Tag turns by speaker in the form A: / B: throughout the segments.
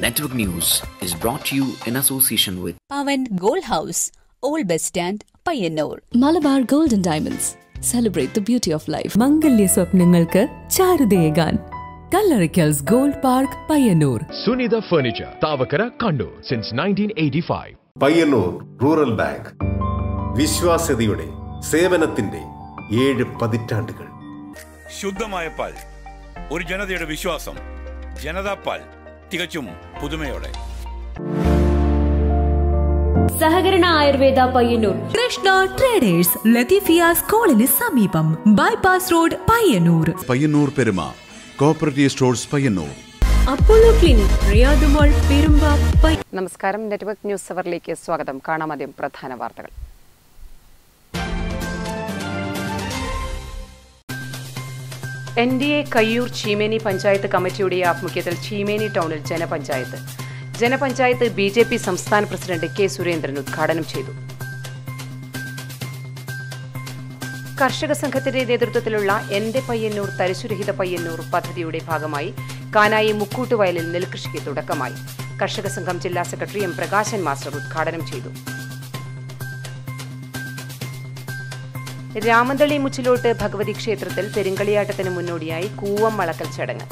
A: Network News is brought to you in association with
B: Pavan gold house old bus stand Payyanur
C: Malabar golden diamonds celebrate the beauty of life
D: മംഗല്യ സ്വപ്നങ്ങൾക്ക് ചാരുതയേകാൻ Kallarikkals gold park Payyanur
E: Sunitha Furniture, Tavakara, Kandu, since 1985.
F: Payyanur rural bank വിശ്വാസ്യതയുടെ സേവനത്തിന്റെ ഏഴ് പതിറ്റാണ്ടുകൾ.
G: ശുദ്ധമായ പാൽ. ഒരു ജനതയുടെ വിശ്വാസം. ജനതാ പാൽ. തികച്ചും പുതുമയോടെ.
H: സഹകരണ ആയുർവേദ പയ്യന്നൂർ.
D: കൃഷ്ണ ട്രേഡേഴ്സ് ലത്തീഫിയ സ്കൂളിന് സമീപം. Bypass road Payyanur.
I: Payyanur Peruma. Cooperative stores Payyanur.
H: Apollo clinic റിയാദുമോൾ Perumba
J: നമസ്കാരം. നെറ്റ്വർക്ക് ന്യൂസ് അവറിലേക്ക് സ്വാഗതം. കാണാം ആദ്യം പ്രധാന വാർത്തകൾ. N D A Kayyur Cheemeni panchayat കമ്മിറ്റിയുടെ ആഭിമുഖ്യത്തിൽ ചീമേനി ടൗണിൽ Jana Panchayat. Jana Panchayat B J P സംസ്ഥാന പ്രസിഡന്റ് കെ സുരേന്ദ്രൻ ഉദ്ഘാടനം ചെയ്തു. കർഷക സംഘത്തിന്റെ നേതൃത്വത്തിലുള്ള എന്റെ പയ്യന്നൂർ തരിശുരഹിത പയ്യന്നൂർ പദ്ധതിയുടെ ഭാഗമായി കാനായി മുക്കൂട്ടുവയലിൽ നെൽകൃഷിക്ക് തുടക്കമായി. കർഷക സംഘം ജില്ലാ സെക്രട്ടറി എം പ്രകാശൻ മാസ്റ്റർ ഉദ്ഘാടനം ചെയ്തു. രാമന്തളി മുച്ചിലോട്ട് ഭഗവതി ക്ഷേത്രത്തിൽ പെരുങ്കളിയാട്ടത്തിന് മുന്നോടിയായി കൂവം വളക്കൽ ചടങ്ങ്.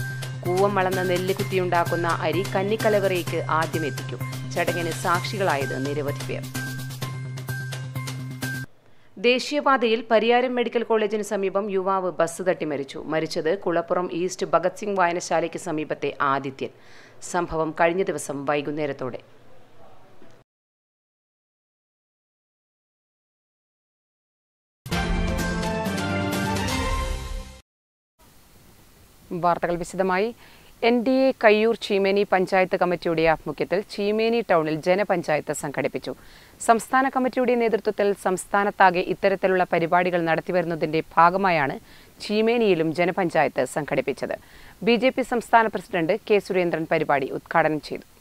J: കൂവം വളർന്ന നെല്ല് കുത്തിയുണ്ടാക്കുന്ന അരി കന്നിക്കലവറയ്ക്ക് ആദ്യം എത്തിക്കും. ചടങ്ങിന് സാക്ഷികളായത് നിരവധി പേർ. ദേശീയപാതയിൽ പരിയാരം മെഡിക്കൽ കോളേജിന് സമീപം യുവാവ് ബസ് തട്ടി മരിച്ചു. മരിച്ചത് കുളപ്പുറം ഈസ്റ്റ് ഭഗത് സിംഗ് വായനശാലയ്ക്ക് സമീപത്തെ ആദിത്യൻ. സംഭവം കഴിഞ്ഞ ദിവസം വൈകുന്നേരത്തോടെ. വാർത്തകൾ വിശദമായി. N D A Kayyur Cheemeni panchayat കമ്മിറ്റിയുടെ ആഭിമുഖ്യത്തിൽ ചീമേനി ടൗണിൽ ജനപഞ്ചായത്ത് സംഘടിപ്പിച്ചു. സംസ്ഥാന കമ്മിറ്റിയുടെ നേതൃത്വത്തിൽ സംസ്ഥാനത്താകെ ഇത്തരത്തിലുള്ള പരിപാടികൾ നടത്തിവരുന്നതിന്റെ ഭാഗമായാണ് ചീമേനിയിലും ജനപഞ്ചായത്ത് സംഘടിപ്പിച്ചത്. ബി സംസ്ഥാന പ്രസിഡന്റ് കെ സുരേന്ദ്രൻ പരിപാടി ഉദ്ഘാടനം ചെയ്തു.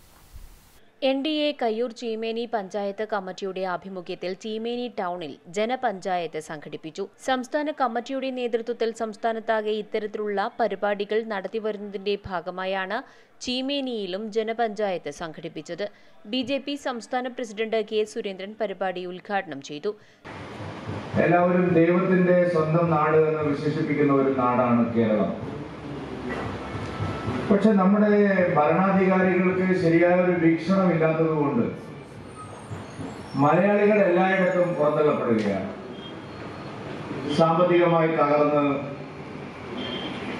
H: N D A Kayyur Cheemeni panchayat കമ്മിറ്റിയുടെ ആഭിമുഖ്യത്തിൽ ചീമേനി ടൗണിൽ ജനപഞ്ചായത്ത് സംഘടിപ്പിച്ചു. സംസ്ഥാന കമ്മിറ്റിയുടെ നേതൃത്വത്തിൽ സംസ്ഥാനത്താകെ ഇത്തരത്തിലുള്ള പരിപാടികൾ നടത്തിവരുന്നതിന്റെ ഭാഗമായാണ് ചീമേനിയിലും ജനപഞ്ചായത്ത് സംഘടിപ്പിച്ചത്. ബി ജെ പി സംസ്ഥാന പ്രസിഡന്റ് കെ സുരേന്ദ്രൻ പരിപാടി ഉദ്ഘാടനം ചെയ്തു.
K: എല്ലാവരും ദൈവത്തിന്റെ സ്വന്തം നാട് എന്ന് വിശേഷിപ്പിക്കുന്ന ഒരു നാടാണ് കേരളം. പക്ഷെ നമ്മുടെ ഭരണാധികാരികൾക്ക് ശരിയായ ഒരു വീക്ഷണം ഇല്ലാത്തത് കൊണ്ട് മലയാളികൾ എല്ലായിടത്തും പുറന്തള്ളപ്പെടുകയാണ്. സാമ്പത്തികമായി തകർന്ന്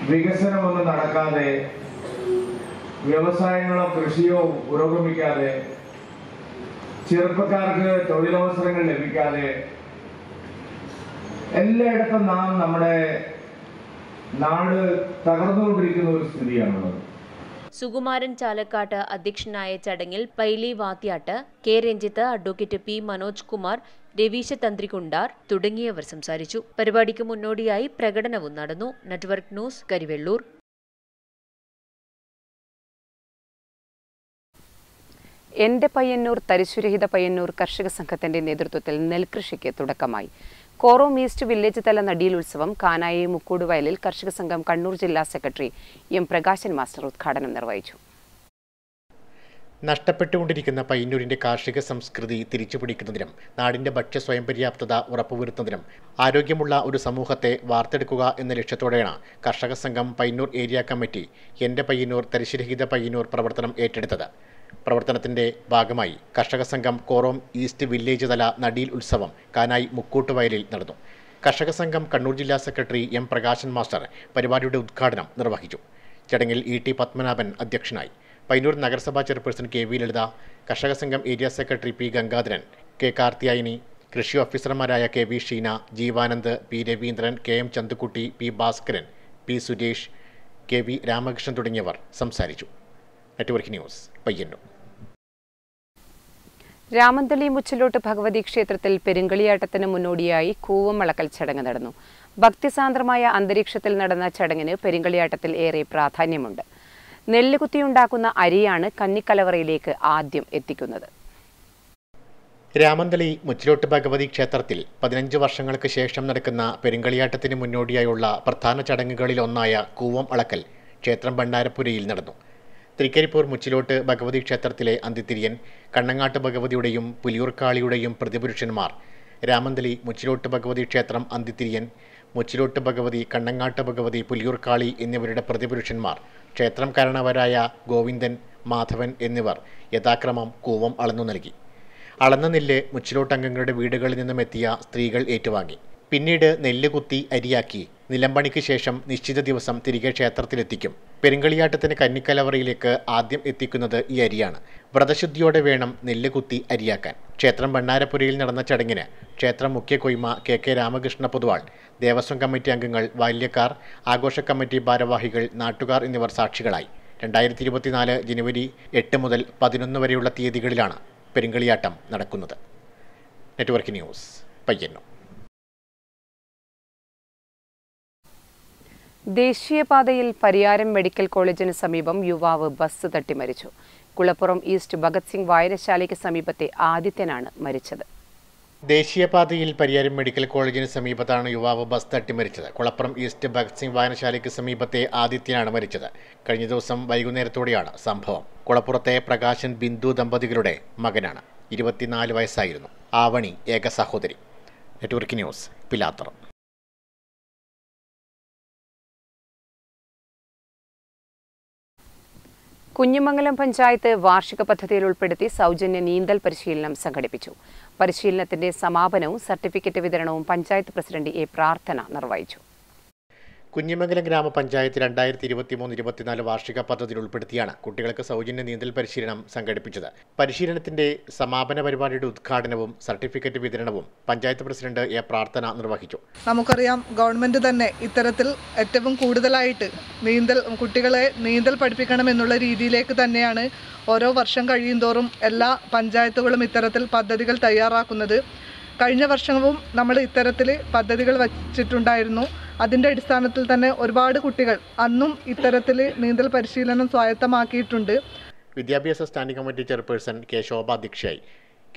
K: വികസനമൊന്നും നടക്കാതെ വ്യവസായങ്ങളോ കൃഷിയോ പുരോഗമിക്കാതെ ചെറുപ്പക്കാർക്ക് തൊഴിലവസരങ്ങൾ ലഭിക്കാതെ എല്ലായിടത്തും നാം നമ്മുടെ നാട് തകർന്നുകൊണ്ടിരിക്കുന്ന ഒരു സ്ഥിതിയാണുള്ളത്
H: സുകുമാരൻ ചാലക്കാട്ട് അധ്യക്ഷനായ ചടങ്ങിൽ Paili Vathyat K Ranjith advocate P Manoj Kumar Raveesha Thantrikundar തുടങ്ങിയവർ സംസാരിച്ചു. പരിപാടിക്ക് മുന്നോടിയായി പ്രകടനവും നടന്നു. Network news Karivellur.
J: എന്റെ പയ്യന്നൂർ തരിശുരഹിത പയ്യന്നൂർ കർഷക സംഘത്തിന്റെ നേതൃത്വത്തിൽ നെൽകൃഷിക്ക് തുടക്കമായി. കോറോം ഈസ്റ്റ് വില്ലേജ് തല നടിയിൽ ഉത്സവം കാനായി മുക്കൂട് വയലിൽ കർഷക സംഘം കണ്ണൂർ ജില്ലാ സെക്രട്ടറി എം പ്രകാശൻ മാസ്റ്റർ ഉദ്ഘാടനം നിർവഹിച്ചു.
L: നഷ്ടപ്പെട്ടുകൊണ്ടിരിക്കുന്ന പയ്യന്നൂരിന്റെ കാർഷിക സംസ്കൃതി തിരിച്ചുപിടിക്കുന്നതിനും നാടിന്റെ ഭക്ഷ്യ സ്വയം പര്യാപ്തത ഉറപ്പുവരുത്തുന്നതിനും ആരോഗ്യമുള്ള ഒരു സമൂഹത്തെ വാർത്തെടുക്കുക എന്ന ലക്ഷ്യത്തോടെയാണ് കർഷക സംഘം പയ്യന്നൂർ ഏരിയ കമ്മിറ്റി എന്റെ പയ്യന്നൂർ തരിശുരഹിത പയ്യന്നൂർ പ്രവർത്തനം ഏറ്റെടുത്തത്. പ്രവർത്തനത്തിന്റെ ഭാഗമായി കർഷക സംഘം കോറോം ഈസ്റ്റ് വില്ലേജ് തല നടീൽ ഉത്സവം കാനായി മുക്കൂട്ടുവയലിൽ നടന്നു. കർഷക സംഘം കണ്ണൂർ ജില്ലാ സെക്രട്ടറി എം പ്രകാശൻ മാസ്റ്റർ പരിപാടിയുടെ ഉദ്ഘാടനം നിർവഹിച്ചു. ചടങ്ങിൽ ഇ ടി പത്മനാഭൻ അധ്യക്ഷനായി. പൈനൂർ നഗരസഭാ ചെയർപേഴ്സൺ കെ വി ലളിത കർഷക സംഘം area secretary P Gangadharan K Karthiyayini കൃഷി ഓഫീസർമാരായ K V Sheena Jeevanand P Raveendran K M Chanthukutty P Bhaskaran P Suresh K V Ramakrishnan തുടങ്ങിയവർ സംസാരിച്ചു. നെറ്റ്വർക്ക് ന്യൂസ് പയ്യന്നൂർ
J: രാമന്തളി മുച്ചിലോട്ട് ഭഗവതി ക്ഷേത്രത്തിൽ പെരുങ്കളിയാട്ടത്തിന് മുന്നോടിയായി കൂവമളക്കൽ ചടങ്ങ് നടന്നു. ഭക്തിസാന്ദ്രമായ അന്തരീക്ഷത്തിൽ നടന്ന ചടങ്ങിന് പെരുങ്കളിയാട്ടത്തിൽ ഏറെ പ്രാധാന്യമുണ്ട്. നെല്ല് കുത്തിയുണ്ടാക്കുന്ന അരിയാണ് കന്നിക്കലവറയിലേക്ക് ആദ്യം എത്തിക്കുന്നത്.
L: രാമന്തളി മുച്ചിലോട്ട് ഭഗവതി ക്ഷേത്രത്തിൽ പതിനഞ്ച് വർഷങ്ങൾക്ക് ശേഷം നടക്കുന്ന പെരുങ്കളിയാട്ടത്തിന് മുന്നോടിയായുള്ള പ്രധാന ചടങ്ങുകളിൽ ഒന്നായ കൂവം അളക്കൽ ക്ഷേത്രം ഭണ്ഡാരപ്പുരയിൽ നടന്നു. തൃക്കരിപ്പൂർ മുച്ചിലോട്ട് ഭഗവതി ക്ഷേത്രത്തിലെ അന്തിത്തിരിയൻ കണ്ണങ്ങാട്ട് ഭഗവതിയുടെയും പുലിയൂർക്കാളിയുടെയും പ്രതിപുരുഷന്മാർ. രാമന്തലി മുച്ചിലോട്ട് ഭഗവതി ക്ഷേത്രം അന്തിത്തിരിയൻ മുച്ചിലോട്ട് ഭഗവതി കണ്ണങ്ങാട്ട് ഭഗവതി പുലിയൂർക്കാളി എന്നിവരുടെ പ്രതിപുരുഷന്മാർ. ക്ഷേത്രം കാരണവരായ ഗോവിന്ദൻ മാധവൻ എന്നിവർ യഥാക്രമം കൂവം അളന്നു നൽകി. അളന്ന നെല്ല് മുച്ചിലോട്ടംഗങ്ങളുടെ വീടുകളിൽ നിന്നും എത്തിയ സ്ത്രീകൾ ഏറ്റുവാങ്ങി. പിന്നീട് നെല്ല് കുത്തി അരിയാക്കി. നിലമ്പണിക്ക് ശേഷം നിശ്ചിത ദിവസം തിരികെ ക്ഷേത്രത്തിലെത്തിക്കും. പെരുങ്കളിയാട്ടത്തിന് കന്നിക്കലവറയിലേക്ക് ആദ്യം എത്തിക്കുന്നത് ഈ അരിയാണ്. വ്രതശുദ്ധിയോടെ വേണം നെല്ല് കുത്തി അരിയാക്കാൻ. ക്ഷേത്രം ഭണ്ണാരപ്പുരയിൽ നടന്ന ചടങ്ങിന് ക്ഷേത്രം മുഖ്യ കൊയ്മ K K Ramakrishna Poduval Devaswom committee അംഗങ്ങൾ ബാല്യക്കാർ ആഘോഷ കമ്മിറ്റി ഭാരവാഹികൾ നാട്ടുകാർ എന്നിവർ സാക്ഷികളായി. രണ്ടായിരത്തി ഇരുപത്തിനാല് ജനുവരി എട്ട് മുതൽ പതിനൊന്ന് വരെയുള്ള തീയതികളിലാണ് പെരുങ്കളിയാട്ടം നടക്കുന്നത്. Network news Payyanur.
J: ദേശീയപാതയിൽ പരിയാരം മെഡിക്കൽ കോളേജിന് സമീപം യുവാവ് ബസ് തട്ടി മരിച്ചു. കുളപ്പുറം ഈസ്റ്റ് ഭഗത് സിംഗ് വായനശാലയ്ക്ക് സമീപത്തെ ആദിത്യനാണ് മരിച്ചത്.
L: ദേശീയപാതയിൽ പരിയാരം മെഡിക്കൽ കോളേജിന് സമീപത്താണ് യുവാവ് ബസ് തട്ടി മരിച്ചത്. കുളപ്പുറം ഈസ്റ്റ് ഭഗത് സിംഗ് വായനശാലയ്ക്ക് സമീപത്തെ ആദിത്യനാണ് മരിച്ചത്. കഴിഞ്ഞ ദിവസം വൈകുന്നേരത്തോടെയാണ് സംഭവം. കുളപ്പുറത്തെ പ്രകാശൻ ബിന്ദു ദമ്പതികളുടെ മകനാണ്. ഇരുപത്തിനാല് വയസ്സായിരുന്നു. ആവണി ഏക സഹോദരി. Network news Pilathara.
J: Kunhimangalam panchayat വാർഷിക പദ്ധതിയിൽ ഉൾപ്പെടുത്തി സൗജന്യ നീന്തൽ പരിശീലനം സംഘടിപ്പിച്ചു. പരിശീലനത്തിന്റെ സമാപനവും സർട്ടിഫിക്കറ്റ് വിതരണവും പഞ്ചായത്ത് പ്രസിഡന്റ് എ പ്രാർത്ഥന നിർവഹിച്ചു.
L: കുഞ്ഞിമംഗലം ഗ്രാമപഞ്ചായത്ത് രണ്ടായിരത്തി ഇരുപത്തി മൂന്ന് ഇരുപത്തിനാല് വാർഷിക പദ്ധതിയിൽ ഉൾപ്പെടുത്തിയാണ് കുട്ടികൾക്ക് സൗജന്യ നീന്തൽ പരിശീലനം സംഘടിപ്പിച്ചത്. പരിശീലനത്തിന്റെ സമാപന പരിപാടിയുടെ ഉദ്ഘാടനവും സർട്ടിഫിക്കറ്റ് വിതരണവും പഞ്ചായത്ത് പ്രസിഡന്റ് എ പ്രാർത്ഥന നിർവഹിച്ചു.
M: നമുക്കറിയാം ഗവൺമെന്റ് തന്നെ ഇത്തരത്തിൽ ഏറ്റവും കൂടുതലായിട്ട് നീന്തൽ കുട്ടികളെ നീന്തൽ പഠിപ്പിക്കണം എന്നുള്ള രീതിയിലേക്ക് തന്നെയാണ് ഓരോ വർഷം കഴിയുന്തോറും എല്ലാ പഞ്ചായത്തുകളും ഇത്തരത്തിൽ പദ്ധതികൾ തയ്യാറാക്കുന്നത്. കഴിഞ്ഞ വർഷവും നമ്മൾ ഇത്തരത്തിൽ പദ്ധതികൾ വച്ചിട്ടുണ്ടായിരുന്നു. അതിന്റെ അടിസ്ഥാനത്തിൽ തന്നെ ഒരുപാട് കുട്ടികൾ അന്നും ഇത്തരത്തിൽ നീന്തൽ പരിശീലനം സ്വായത്തമാക്കിയിട്ടുണ്ട്.
L: വിദ്യാഭ്യാസ standing committee chairperson K Shobha അധ്യക്ഷയായി.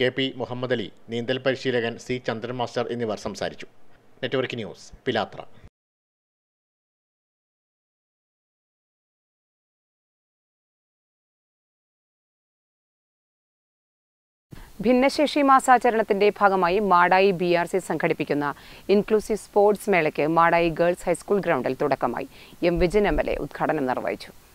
L: കെ പി മുഹമ്മദ് അലി നീന്തൽ പരിശീലകൻ സി ചന്ദ്രൻ മാസ്റ്റർ എന്നിവർ സംസാരിച്ചു. Network news Pilathra.
J: ഭിന്നശേഷി മാസാചരണത്തിന്റെ ഭാഗമായി മാടായി ബി ആർ സി സംഘടിപ്പിക്കുന്ന ഇൻക്ലൂസീവ് സ്പോർട്സ് മേളയ്ക്ക് മാടായി ഗേൾസ് ഹൈസ്കൂൾ ഗ്രൗണ്ടിൽ തുടക്കമായി. M Vijayan M L A ഉദ്ഘാടനം നിർവഹിച്ചു.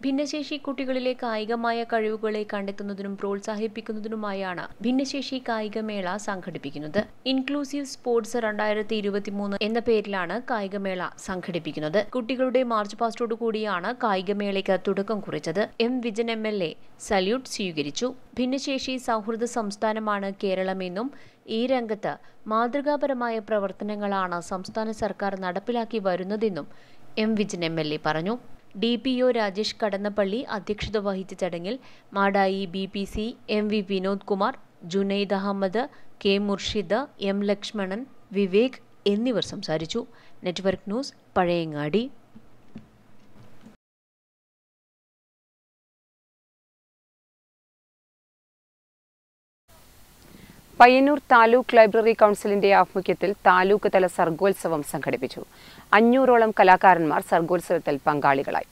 H: ഭിന്നശേഷി കുട്ടികളിലെ കായികമായ കഴിവുകളെ കണ്ടെത്തുന്നതിനും പ്രോത്സാഹിപ്പിക്കുന്നതിനുമായാണ് ഭിന്നശേഷി കായികമേള സംഘടിപ്പിക്കുന്നത്. ഇൻക്ലൂസീവ് സ്പോർട്സ് രണ്ടായിരത്തി ഇരുപത്തിമൂന്ന് എന്ന പേരിലാണ് കായികമേള സംഘടിപ്പിക്കുന്നത്. കുട്ടികളുടെ മാർച്ച് പാസ്റ്റോടു കൂടിയാണ് കായികമേളയ്ക്ക് തുടക്കം കുറിച്ചത്. M. Vijin M. L. A. Salute സ്വീകരിച്ചു. ഭിന്നശേഷി സൗഹൃദ സംസ്ഥാനമാണ് കേരളമെന്നും ഈ രംഗത്ത് മാതൃകാപരമായ പ്രവർത്തനങ്ങളാണ് സംസ്ഥാന സർക്കാർ നടപ്പിലാക്കി വരുന്നതെന്നും M. Vijin M. L. A. പറഞ്ഞു. D P O Rajesh Kadannappally അധ്യക്ഷത വഹിച്ച ചടങ്ങിൽ Madayi B P C M V Vinod Kumar Junaid Ahmed K Murshid M Lakshmanan Vivek എന്നിവർ സംസാരിച്ചു. Network news Pazhayangadi.
J: Payyanur taluk library കൗൺസിലിന്റെ ആഭിമുഖ്യത്തിൽ താലൂക്ക് തല സർഗോത്സവം സംഘടിപ്പിച്ചു. അഞ്ഞൂറോളം കലാകാരന്മാർ സർഗോത്സവത്തിൽ പങ്കാളികളായി.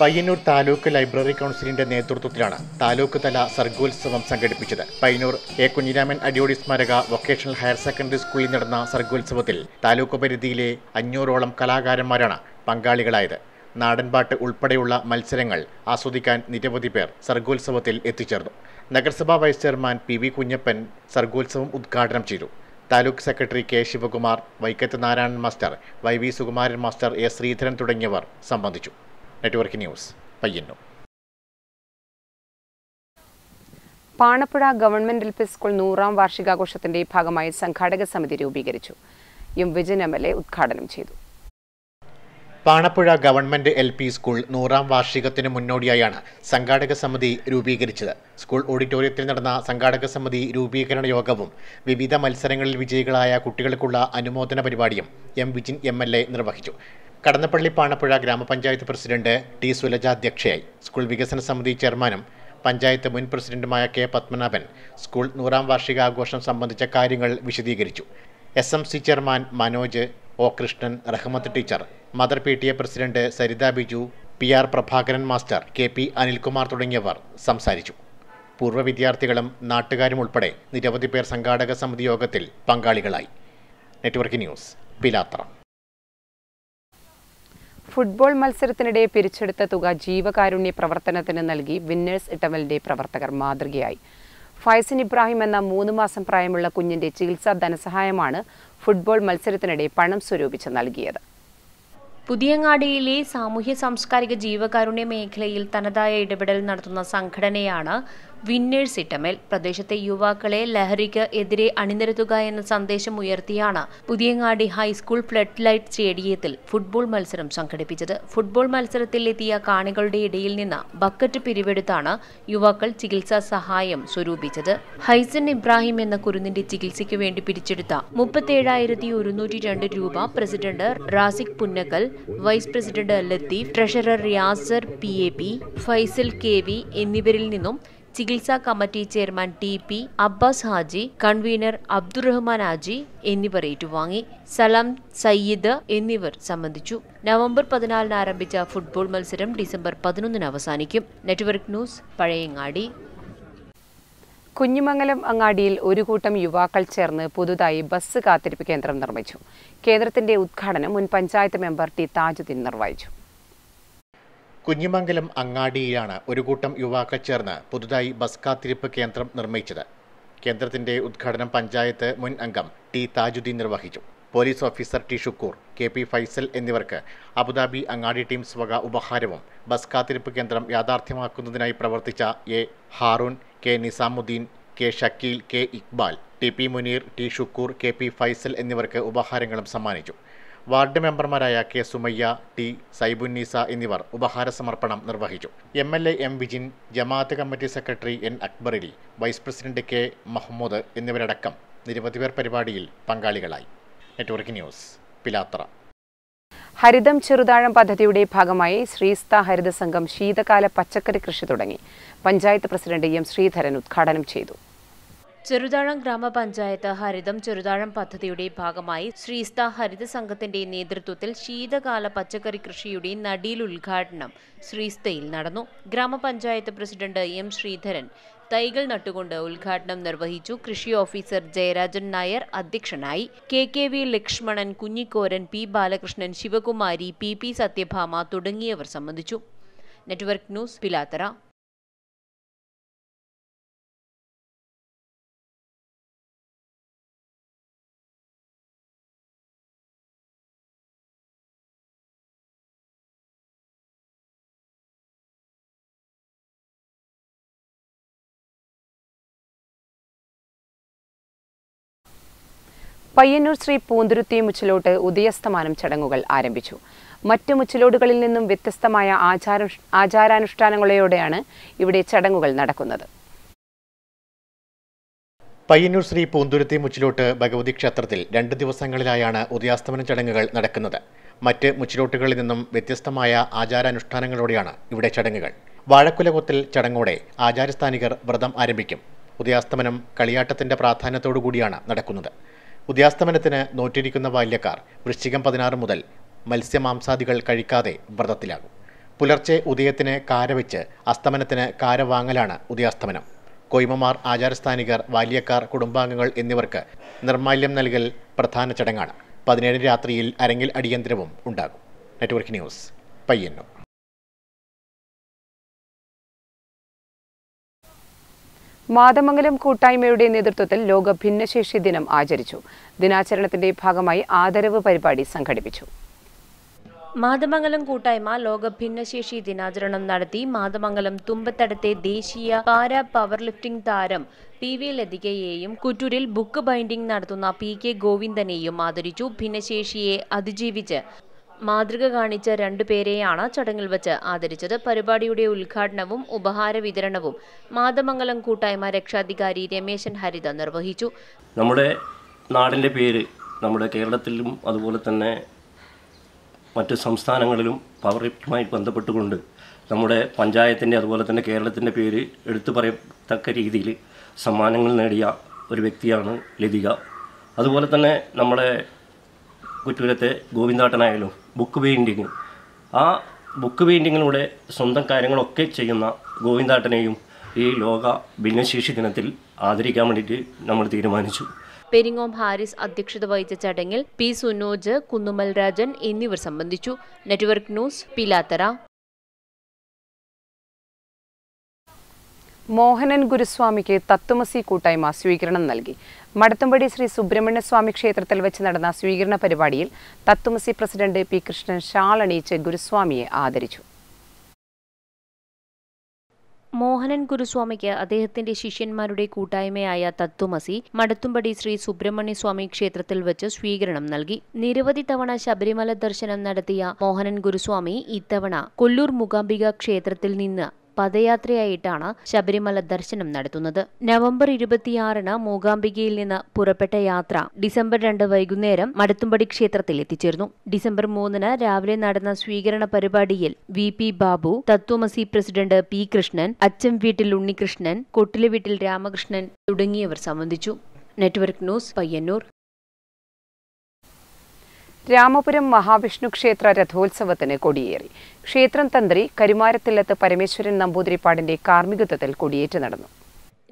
L: പയ്യന്നൂർ താലൂക്ക് ലൈബ്രറി കൗൺസിലിന്റെ നേതൃത്വത്തിലാണ് താലൂക്ക് തല സർഗോത്സവം സംഘടിപ്പിച്ചത്. പയ്യന്നൂർ എ. കുഞ്ഞിരാമൻ അടിയോടി സ്മാരക വൊക്കേഷണൽ ഹയർ സെക്കൻഡറി സ്കൂളിൽ നടന്ന സർഗോത്സവത്തിൽ താലൂക്ക് പരിധിയിലെ അഞ്ഞൂറോളം കലാകാരന്മാരാണ് പങ്കാളികളായത്. നാടൻപാട്ട് ഉൾപ്പെടെയുള്ള മത്സരങ്ങൾ ആസ്വദിക്കാൻ നിരവധി പേർ സർഗോത്സവത്തിൽ എത്തിച്ചേർന്നു. നഗരസഭാ vice chairman P V Kunhappan Sargotsavam ഉദ്ഘാടനം ചെയ്തു. Taluk secretary K Sivakumar Vaikkath Narayanan master Y V Sukumaran master A Sreedharan തുടങ്ങിയവർ സംബന്ധിച്ചു. Network news Payyanur.
J: Panappuzha government L P school നൂറാം വാർഷികാഘോഷത്തിന്റെ ഭാഗമായി സംഘാടക സമിതി രൂപീകരിച്ചു. M Vijayan M L A ഉദ്ഘാടനം ചെയ്തു.
L: Panappuzha government L P school നൂറാം വാർഷികത്തിന് മുന്നോടിയായാണ് സംഘാടക സമിതി രൂപീകരിച്ചത്. സ്കൂൾ ഓഡിറ്റോറിയത്തിൽ നടന്ന സംഘാടക സമിതി രൂപീകരണ യോഗവും വിവിധ മത്സരങ്ങളിൽ വിജയികളായ കുട്ടികൾക്കുള്ള അനുമോദന പരിപാടിയും M Vijin M L A നിർവഹിച്ചു. കടന്നപ്പള്ളി പാണപ്പുഴ ഗ്രാമപഞ്ചായത്ത് പ്രസിഡന്റ് ടി സുലജ അധ്യക്ഷയായി. സ്കൂൾ വികസന സമിതി ചെയർമാനും പഞ്ചായത്ത് മുൻ പ്രസിഡന്റുമായ കെ പത്മനാഭൻ സ്കൂൾ നൂറാം വാർഷികാഘോഷം സംബന്ധിച്ച കാര്യങ്ങൾ വിശദീകരിച്ചു. S M C chairman Manoj O Krishnan Rahmath teacher. Mother P T A president Saritha Biju P R Prabhakaran master K P Anilkumar തുടങ്ങിയവർ സംസാരിച്ചു. പൂർവ വിദ്യാർത്ഥികളും നാട്ടുകാരും ഉൾപ്പെടെ നിരവധി പേർ സംഘാടക സമിതി യോഗത്തിൽ പങ്കാളികളായി. നെറ്റ്വർക്ക് ന്യൂസ് പിലാത്ര
J: ഫുട്ബോൾ മത്സരത്തിനിടെ പിരിച്ചെടുത്ത തുക ജീവകാരുണ്യ പ്രവർത്തനത്തിന് നൽകി വിന്നേഴ്സ് ഇട്ടവലിന്റെ പ്രവർത്തകർ മാതൃകയായി. ഫൈസിൻ ഇബ്രാഹിം എന്ന മൂന്ന് മാസം പ്രായമുള്ള കുഞ്ഞിന്റെ ചികിത്സാ ധനസഹായമാണ് ഫുട്ബോൾ മത്സരത്തിനിടെ പണം സ്വരൂപിച്ച് നൽകിയത്.
H: പുതിയങ്ങാടിയിലെ സാമൂഹ്യ സാംസ്കാരിക ജീവകാരുണ്യ മേഖലയിൽ തനതായ ഇടപെടൽ നടത്തുന്ന സംഘടനയാണ് വിന്നേഴ്സ് ഇട്ടമേൽ പ്രദേശത്തെ യുവാക്കളെ ലഹരിക്ക് എതിരെ അണിനിരത്തുക എന്ന സന്ദേശം ഉയർത്തിയാണ് Puthiyangadi high school flood light സ്റ്റേഡിയത്തിൽ ഫുട്ബോൾ മത്സരം സംഘടിപ്പിച്ചത്. ഫുട്ബോൾ മത്സരത്തിൽ എത്തിയ കാണികളുടെ ഇടയിൽ നിന്ന് ബക്കറ്റ് പിരിവെടുത്താണ് യുവാക്കൾ ചികിത്സാ സഹായം സ്വരൂപിച്ചത്. ഹൈസൻ ഇബ്രാഹിം എന്ന കുരുന്നിന്റെ ചികിത്സയ്ക്ക് വേണ്ടി പിരിച്ചെടുത്ത മുപ്പത്തേഴായിരത്തി ഒരുന്നൂറ്റി രണ്ട് രൂപ president Razik Punnakkal vice president Latheef treasurer റിയാസർ P A P Faisal K V എന്നിവരിൽ നിന്നും ചികിത്സാ committee chairman T P Abbas Haji convener Abdurahman Haji എന്നിവർ ഏറ്റുവാങ്ങി. സലാം സയ്യിദ് എന്നിവർ സംബന്ധിച്ചു. നവംബർ പതിനാലിന് ആരംഭിച്ച ഫുട്ബോൾ മത്സരം ഡിസംബർ പതിനൊന്നിന് അവസാനിക്കും. Network news Pazhayangadi.
J: കുഞ്ഞിമംഗലം അങ്ങാടിയിൽ ഒരു കൂട്ടം യുവാക്കൾ ചേർന്ന് പുതുതായി ബസ് കാത്തിരിപ്പ് കേന്ദ്രം നിർമ്മിച്ചു. കേന്ദ്രത്തിന്റെ ഉദ്ഘാടനം മുൻ പഞ്ചായത്ത് മെമ്പർ ടി. താജുദ്ദീൻ നിർവഹിച്ചു.
L: കുഞ്ഞിമംഗലം അങ്ങാടിയിലാണ് ഒരു കൂട്ടം യുവാക്കൾ ചേർന്ന് പുതുതായി ബസ് കാത്തിരിപ്പ് കേന്ദ്രം നിർമ്മിച്ചത്. കേന്ദ്രത്തിന്റെ ഉദ്ഘാടനം പഞ്ചായത്ത് മുൻ അംഗം ടി താജുദ്ദീൻ നിർവഹിച്ചു. Police officer T Shukoor K P Faisal എന്നിവർക്ക് അബുദാബി അങ്ങാടി ടീംസ് വക ഉപഹാരവും ബസ് കാത്തിരിപ്പ് കേന്ദ്രം യാഥാർത്ഥ്യമാക്കുന്നതിനായി പ്രവർത്തിച്ച A Haroon K Nizamuddin K Shakeel K Iqbal T P Muneer T Shukoor K P Faisal എന്നിവർക്ക് ഉപഹാരങ്ങളും സമ്മാനിച്ചു. വാർഡ് മെമ്പർമാരായ കെ സുമയ്യ ടി സൈബുന്നീസ എന്നിവർ ഉപഹാര സമർപ്പണം നിർവഹിച്ചു. M L A M Vijin Jamaat committee secretary N Akbarali vice president K Mahmood എന്നിവരടക്കം നിരവധി പേർ പരിപാടിയിൽ പങ്കാളികളായി. Network news Pilathara.
J: ഹരിതം ചെറുതാഴം പദ്ധതിയുടെ ഭാഗമായി ശ്രീസ്ത ഹരിത സംഘം ശീതകാല പച്ചക്കറി കൃഷി തുടങ്ങി. പഞ്ചായത്ത് പ്രസിഡന്റ് എം ശ്രീധരൻ ഉദ്ഘാടനം ചെയ്തു.
H: ചെറുതാഴം ഗ്രാമപഞ്ചായത്ത് ഹരിതം ചെറുതാഴം പദ്ധതിയുടെ ഭാഗമായി ശ്രീസ്ത ഹരിത സംഘത്തിന്റെ നേതൃത്വത്തിൽ ശീതകാല പച്ചക്കറി കൃഷിയുടെ നടിയിൽ ഉദ്ഘാടനം ശ്രീസ്തയിൽ നടന്നു. ഗ്രാമപഞ്ചായത്ത് പ്രസിഡന്റ് എം ശ്രീധരൻ തൈകൾ നട്ടുകൊണ്ട് ഉദ്ഘാടനം നിർവഹിച്ചു കൃഷി ഓഫീസർ ജയരാജൻ നായർ അധ്യക്ഷനായി. K K V Lakshmanan Kunhikoran P Balakrishnan Sivakumari P P Sathyabhama തുടങ്ങിയവർ സംബന്ധിച്ചു. Network news Pilathara.
J: Payyanur Sree Poonthuruthi Muchilot ഉദയസ്തമാനം ചടങ്ങുകൾ ആരംഭിച്ചു. മറ്റ് മുച്ചിലോടുകളിൽ നിന്നും വ്യത്യസ്തമായ ആചാര ആചാരാനുഷ്ഠാനങ്ങളോടെയാണ് ഇവിടെ ചടങ്ങുകൾ നടക്കുന്നത്.
L: പയ്യന്നൂർ ശ്രീ പൂന്തുരുത്തി മുച്ചിലോട്ട് ഭഗവതി ക്ഷേത്രത്തിൽ രണ്ട് ദിവസങ്ങളിലായാണ് ഉദയാസ്തമന ചടങ്ങുകൾ നടക്കുന്നത്. മറ്റ് മുച്ചിലോട്ടുകളിൽ നിന്നും വ്യത്യസ്തമായ ആചാരാനുഷ്ഠാനങ്ങളോടെയാണ് ഇവിടെ ചടങ്ങുകൾ. വാഴക്കുലകൊത്തിൽ ചടങ്ങോടെ ആചാരസ്ഥാനികർ വ്രതം ആരംഭിക്കും. ഉദയാസ്തമനം കളിയാട്ടത്തിന്റെ പ്രാധാന്യത്തോടുകൂടിയാണ് നടക്കുന്നത്. ഉദയാസ്തമനത്തിന് നോറ്റിരിക്കുന്ന ബാല്യക്കാർ വൃശ്ചികം പതിനാറ് മുതൽ മത്സ്യമാംസാദികൾ കഴിക്കാതെ വ്രതത്തിലാകും. പുലർച്ചെ ഉദയത്തിന് കാരവെച്ച് അസ്തമനത്തിന് കാര വാങ്ങലാണ് ഉദയാസ്തമനം. കൊയ്മമാർ ആചാരസ്ഥാനികർ ബാല്യക്കാർ കുടുംബാംഗങ്ങൾ എന്നിവർക്ക് നിർമാല്യം നൽകൽ പ്രധാന ചടങ്ങാണ്. പതിനേഴ് രാത്രിയിൽ അരങ്ങിൽ അടിയന്തരവും ഉണ്ടാകും. Network news Payyanur.
J: മാതമംഗലം കൂട്ടായ്മയുടെ നേതൃത്വത്തിൽ ലോക ഭിന്നശേഷി ദിനം ആചരിച്ചു. ദിനാചരണത്തിന്റെ ഭാഗമായി ആദരവ് പരിപാടി സംഘടിപ്പിച്ചു.
H: മാതമംഗലം കൂട്ടായ്മ ലോക ഭിന്നശേഷി ദിനാചരണം നടത്തി മാതമംഗലം തുമ്പത്തടത്തെ ദേശീയ പാര പവർ ലിഫ്റ്റിംഗ് താരം പി വി ലതികയെയും കുറ്റൂരിൽ ബുക്ക് ബൈൻഡിംഗ് നടത്തുന്ന പി കെ ഗോവിന്ദനെയും ആദരിച്ചു ഭിന്നശേഷിയെ അതിജീവിച്ച്. മാതൃക കാണിച്ച രണ്ടുപേരെയാണ് ചടങ്ങിൽ വച്ച് ആദരിച്ചത്. പരിപാടിയുടെ ഉദ്ഘാടനവും ഉപഹാര വിതരണവും മാതമംഗലം കൂട്ടായ്മ രക്ഷാധികാരി രമേശൻ ഹരിത നിർവഹിച്ചു.
N: നമ്മുടെ നാടിന്റെ പേര് നമ്മുടെ കേരളത്തിലും അതുപോലെ തന്നെ മറ്റ് സംസ്ഥാനങ്ങളിലും പവറുമായി ബന്ധപ്പെട്ടുകൊണ്ട് നമ്മുടെ പഞ്ചായത്തിന്റെ അതുപോലെ തന്നെ കേരളത്തിന്റെ പേര് എടുത്തു പറയത്തക്ക രീതിയിൽ സമ്മാനങ്ങൾ നേടിയ ഒരു വ്യക്തിയാണ് ലതിക. അതുപോലെ തന്നെ നമ്മുടെ കുറ്റൂരത്തെ ഗോവിന്ദാട്ടനായാലും ബുക്ക് പെയിന്റിങ് ആ ബുക്ക് പെയിന്റിങ്ങിലൂടെ സ്വന്തം കാര്യങ്ങളൊക്കെ ചെയ്യുന്ന ഗോവിന്ദാട്ടനെയും ഈ ലോക ഭിന്നശേഷി ദിനത്തിൽ ആദരിക്കാൻ വേണ്ടിയിട്ട് നമ്മൾ തീരുമാനിച്ചു.
H: പെരിങ്ങോം ഹാരിസ് അധ്യക്ഷത വഹിച്ച ചടങ്ങിൽ പി സുനോജ് കുന്നുമൽ രാജൻ എന്നിവർ സംബന്ധിച്ചു. നെറ്റ്വർക്ക് ന്യൂസ് പിലാത്തറ
J: മോഹനൻ ഗുരുസ്വാമിക്ക് തത്വമസി കൂട്ടായ്മ സ്വീകരണം നൽകി. മടത്തുംപടി ശ്രീ സുബ്രഹ്മണ്യ സ്വാമി ക്ഷേത്രത്തിൽ വെച്ച് നടന്ന സ്വീകരണ പരിപാടിയിൽ Tatvamasi president P Krishnan shawl അണിയിച്ച് ഗുരുസ്വാമിയെ ആദരിച്ചു.
H: മോഹനൻ ഗുരുസ്വാമിക്ക് അദ്ദേഹത്തിന്റെ ശിഷ്യന്മാരുടെ കൂട്ടായ്മയായ തത്വമസി മടത്തുംപടി ശ്രീ സുബ്രഹ്മണ്യ സ്വാമി ക്ഷേത്രത്തിൽ വെച്ച് സ്വീകരണം നൽകി. നിരവധി തവണ ശബരിമല ദർശനം നടത്തിയ മോഹനൻ ഗുരുസ്വാമി ഇത്തവണ കൊല്ലൂർ മൂകാംബിക ക്ഷേത്രത്തിൽ നിന്ന് പദയാത്രയായിട്ടാണ് ശബരിമല ദർശനം നടത്തുന്നത്. നവംബർ ഇരുപത്തിയാറിന് മൂകാംബികയിൽ നിന്ന് പുറപ്പെട്ട യാത്ര ഡിസംബർ രണ്ട് വൈകുന്നേരം മടത്തുംപടി ക്ഷേത്രത്തിൽ എത്തിച്ചേർന്നു. ഡിസംബർ മൂന്നിന് രാവിലെ നടന്ന സ്വീകരണ പരിപാടിയിൽ വി പി ബാബു തത്വമസി പ്രസിഡന്റ് പി കൃഷ്ണൻ അച്ചം വീട്ടിൽ ഉണ്ണികൃഷ്ണൻ കൊട്ടിലെ വീട്ടിൽ രാമകൃഷ്ണൻ തുടങ്ങിയവർ സംബന്ധിച്ചു. Network news Payyanur.
J: Ramapuram Mahavishnu ക്ഷേത്ര രഥോത്സവത്തിന് കൊടിയേറി. ക്ഷേത്രം തന്ത്രി കരുമാരത്തില്ലത്ത് പരമേശ്വരൻ നമ്പൂതിരിപ്പാടിന്റെ കാർമ്മികത്വത്തിൽ കൊടിയേറ്റ് നടന്നു.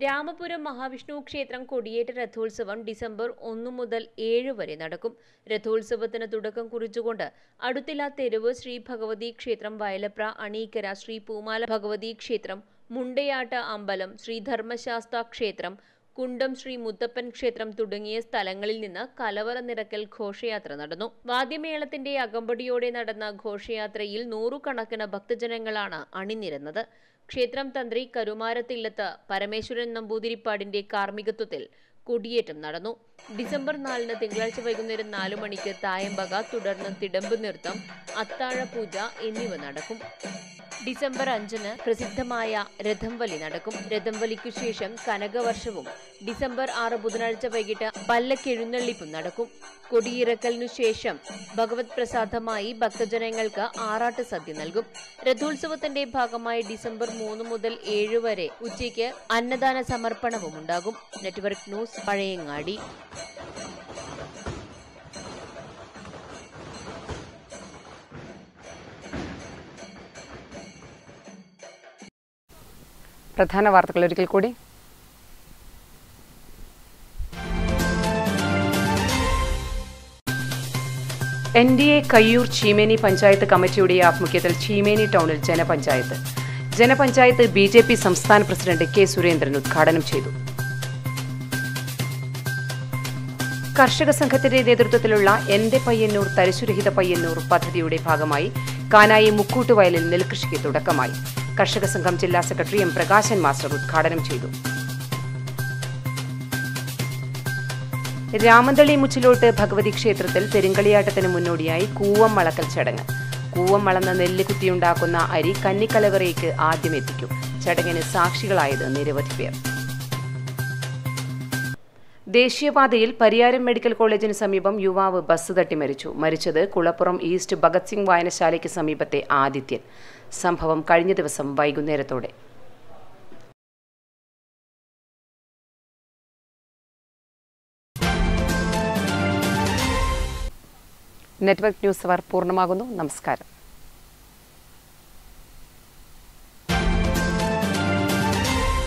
H: രാമപുരം മഹാവിഷ്ണു ക്ഷേത്രം കൊടിയേറ്റ രഥോത്സവം ഡിസംബർ ഒന്ന് മുതൽ ഏഴ് വരെ നടക്കും. രഥോത്സവത്തിന് തുടക്കം കുറിച്ചുകൊണ്ട് അടുത്തില തെരുവ് ശ്രീ ഭഗവതി ക്ഷേത്രം വയലപ്ര അണീക്കര ശ്രീ പൂമാല ഭഗവതി ക്ഷേത്രം മുണ്ടയാട്ട അമ്പലം ശ്രീ ധർമ്മശാസ്ത ക്ഷേത്രം കുണ്ടം ശ്രീ മുത്തപ്പൻ ക്ഷേത്രം തുടങ്ങിയ സ്ഥലങ്ങളിൽ നിന്ന് കലവറ നിറക്കൽ ഘോഷയാത്ര നടന്നു. വാദ്യമേളത്തിന്റെ അകമ്പടിയോടെ നടന്ന ഘോഷയാത്രയിൽ നൂറുകണക്കിന് ഭക്തജനങ്ങളാണ് അണിനിരന്നത്. ക്ഷേത്രം തന്ത്രി കരുമാരത്തില്ലത്ത് പരമേശ്വരൻ നമ്പൂതിരിപ്പാടിന്റെ കാർമ്മികത്വത്തിൽ കൊടിയേറ്റം നടന്നു. ഡിസംബർ നാലിന് തിങ്കളാഴ്ച വൈകുന്നേരം നാലു മണിക്ക് തായമ്പക തുടർന്ന് തിടമ്പ് നൃത്തം അത്താഴ പൂജ എന്നിവ നടക്കും. ഡിസംബർ അഞ്ചിന് പ്രസിദ്ധമായ രഥംവലി നടക്കും. രഥംവലിക്കു ശേഷം കനകവർഷവും ഡിസംബർ ആറ് ബുധനാഴ്ച വൈകിട്ട് പല്ലക്കെഴുന്നള്ളിപ്പും നടക്കും. കൊടിയിറക്കലിനു ശേഷം ഭഗവത് പ്രസാദമായി ഭക്തജനങ്ങൾക്ക് ആറാട്ട് സദ്യ നൽകും. രഥോത്സവത്തിന്റെ ഭാഗമായി ഡിസംബർ മൂന്ന് മുതൽ ഏഴ് വരെ ഉച്ചയ്ക്ക് അന്നദാന സമർപ്പണവും ഉണ്ടാകും. Network news Pazhayangadi.
J: പ്രധാന വാർത്തകൾ ഒരിക്കൽ കൂടി. N D A Kayyur Cheemeni panchayat കമ്മിറ്റിയുടെ ആഭിമുഖ്യത്തിൽ ചീമേനി ടൗണിൽ Janapanchayat. Janapanchayat B J P സംസ്ഥാന പ്രസിഡന്റ് കെ സുരേന്ദ്രൻ ഉദ്ഘാടനം ചെയ്തു. കർഷക സംഘത്തിന്റെ നേതൃത്വത്തിലുള്ള എന്റെ പയ്യന്നൂർ തരിശുരഹിത പയ്യന്നൂർ പദ്ധതിയുടെ ഭാഗമായി കാനായി മുക്കൂട്ടുവയലിൽ നെൽകൃഷിക്ക് തുടക്കമായി. കർഷക സംഘം ജില്ലാ സെക്രട്ടറി എം പ്രകാശൻ മാസ്റ്റർ ഉദ്ഘാടനം ചെയ്തു. രാമന്തളി മുച്ചിലോട്ട് ഭഗവതി ക്ഷേത്രത്തിൽ പെരുങ്കളിയാട്ടത്തിന് മുന്നോടിയായി കൂവം വളക്കൽ ചടങ്ങ്. കൂവം വളർന്ന നെല്ല് കുത്തിയുണ്ടാക്കുന്ന അരി കന്നിക്കലവറയ്ക്ക് ആദ്യം എത്തിക്കും. ചടങ്ങിന് സാക്ഷികളായത് നിരവധി പേർ. ദേശീയപാതയിൽ പരിയാരം മെഡിക്കൽ കോളേജിന് സമീപം യുവാവ് ബസ് തട്ടി മരിച്ചു. മരിച്ചത് കുളപ്പുറം ഈസ്റ്റ് ഭഗത് സിംഗ് വായനശാലയ്ക്ക് സമീപത്തെ ആദിത്യൻ. സംഭവം കഴിഞ്ഞ ദിവസം വൈകുന്നേരത്തോടെ. നെറ്റ്വർക്ക് ന്യൂസ് അവർ പൂർണമാകുന്നു. നമസ്കാരം.